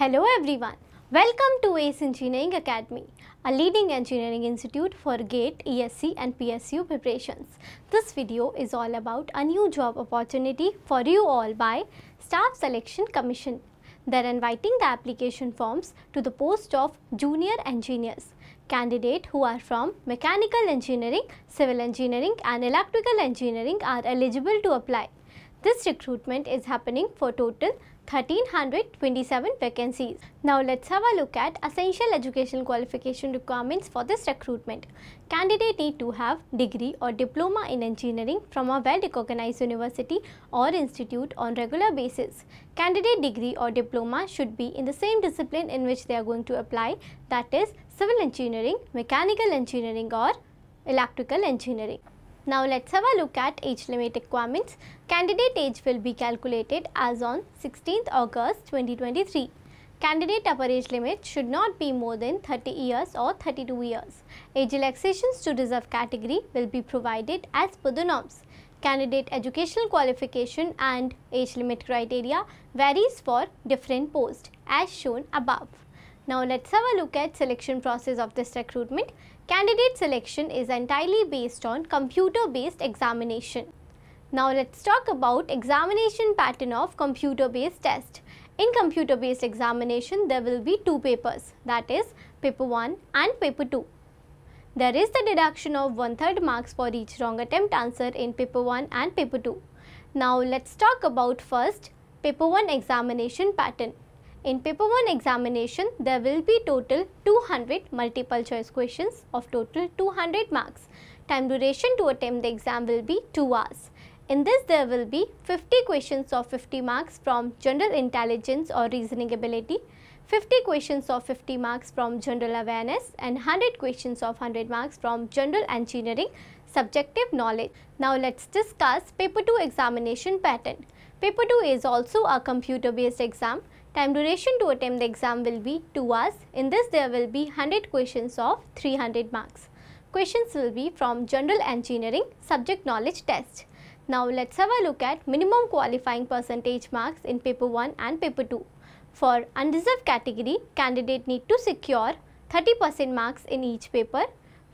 Hello everyone. Welcome to ACE Engineering Academy, a leading engineering institute for GATE, ESE and PSU preparations. This video is all about a new job opportunity for you all by Staff Selection Commission. They're inviting the application forms to the post of junior engineers. Candidate who are from mechanical engineering, civil engineering and electrical engineering are eligible to apply. This recruitment is happening for total 1327 vacancies. Now let's have a look at essential education qualification requirements for this recruitment. Candidate need to have degree or diploma in engineering from a well recognized university or institute on regular basis. Candidate degree or diploma should be in the same discipline in which they are going to apply that is civil engineering, mechanical engineering or electrical engineering. Now let's have a look at age limit requirements. Candidate age will be calculated as on 16th August 2023. Candidate upper age limit should not be more than 30 years or 32 years. Age relaxations to reserve category will be provided as per the norms. Candidate educational qualification and age limit criteria varies for different posts as shown above. Now let's have a look at selection process of this recruitment. Candidate selection is entirely based on computer based examination. Now let's talk about examination pattern of computer based test. In computer based examination there will be two papers that is paper 1 and paper 2. There is the deduction of one third marks for each wrong attempt answer in paper 1 and paper 2. Now let's talk about first paper 1 examination pattern. In paper 1 examination, there will be total 200 multiple choice questions of total 200 marks. Time duration to attempt the exam will be 2 hours. In this, there will be 50 questions of 50 marks from general intelligence or reasoning ability, 50 questions of 50 marks from general awareness and 100 questions of 100 marks from general engineering subjective knowledge. Now, let's discuss paper 2 examination pattern. Paper 2 is also a computer based exam. Time duration to attempt the exam will be 2 hours. In this there will be 100 questions of 300 marks. Questions will be from general engineering subject knowledge test. Now let's have a look at minimum qualifying percentage marks in paper 1 and paper 2. For undeserved category, candidate need to secure 30% marks in each paper.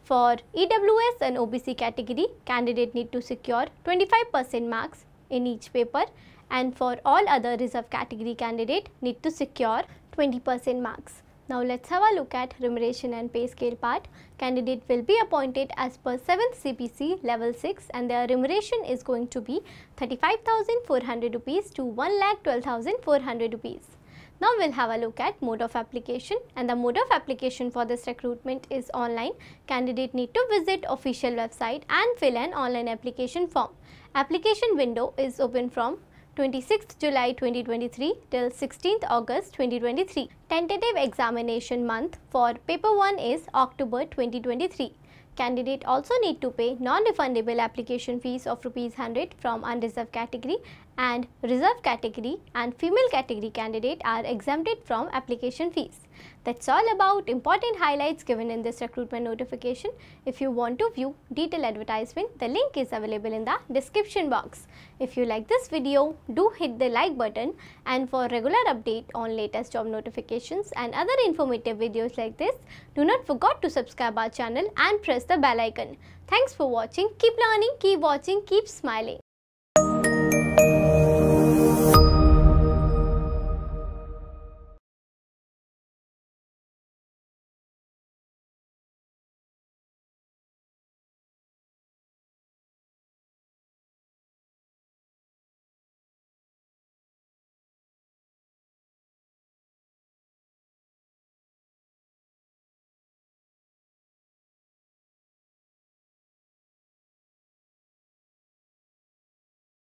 For EWS and OBC category, candidate need to secure 25% marks in each paper and for all other reserve category candidate need to secure 20% marks. Now let's have a look at remuneration and pay scale part. Candidate will be appointed as per 7th CPC level 6 and their remuneration is going to be 35,400 rupees to 1,12,400 rupees. Now we'll have a look at mode of application and the mode of application for this recruitment is online. Candidate need to visit official website and fill an online application form. Application window is open from 26th July 2023 till 16th August 2023. Tentative examination month for paper 1 is October 2023. Candidate also need to pay non-refundable application fees of rupees 100 from unreserved category and reserved category and female category candidate are exempted from application fees. That's all about important highlights given in this recruitment notification. If you want to view detailed advertisement, the link is available in the description box. If you like this video, do hit the like button and for regular update on latest job notifications and other informative videos like this, do not forget to subscribe our channel and press the bell icon. Thanks for watching. Keep learning, keep watching, keep smiling.